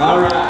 All right.